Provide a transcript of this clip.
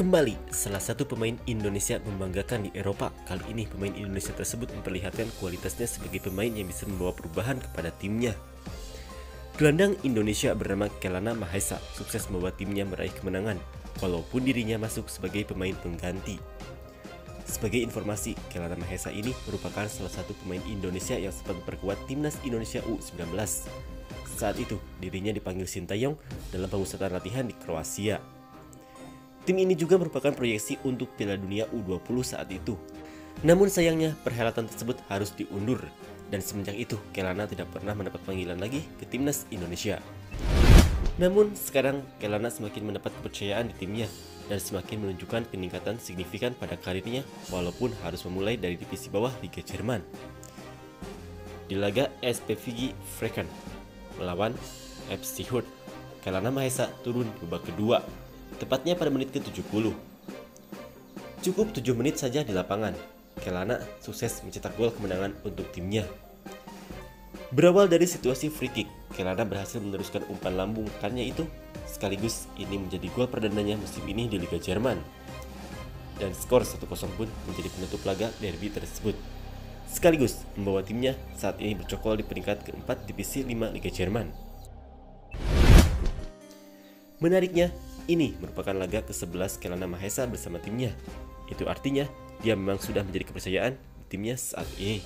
Kembali, salah satu pemain Indonesia membanggakan di Eropa. Kali ini pemain Indonesia tersebut memperlihatkan kualitasnya sebagai pemain yang bisa membawa perubahan kepada timnya. Gelandang Indonesia bernama Kelana Mahesa sukses membawa timnya meraih kemenangan, walaupun dirinya masuk sebagai pemain pengganti. Sebagai informasi, Kelana Mahesa ini merupakan salah satu pemain Indonesia yang sempat memperkuat timnas Indonesia U19. Saat itu, dirinya dipanggil Sintayong dalam pemusatan latihan di Kroasia. Tim ini juga merupakan proyeksi untuk Piala Dunia U20 saat itu. Namun sayangnya perhelatan tersebut harus diundur dan semenjak itu Kelana tidak pernah mendapat panggilan lagi ke timnas Indonesia. Namun sekarang Kelana semakin mendapat kepercayaan di timnya dan semakin menunjukkan peningkatan signifikan pada karirnya walaupun harus memulai dari divisi bawah Liga Jerman. Di laga SPVG Freken melawan FC Hurt, Kelana Mahesa turun di babak kedua tepatnya pada menit ke-70. Cukup 7 menit saja di lapangan, Kelana sukses mencetak gol kemenangan untuk timnya. Berawal dari situasi free kick, Kelana berhasil meneruskan umpan lambung kannya itu, sekaligus ini menjadi gol perdananya musim ini di Liga Jerman. Dan skor 1-0 pun menjadi penutup laga derby tersebut. Sekaligus membawa timnya saat ini bercokol di peringkat keempat divisi 5 Liga Jerman. Menariknya, ini merupakan laga ke-11 Kelana Mahesa bersama timnya. Itu artinya dia memang sudah menjadi kepercayaan timnya saat ini.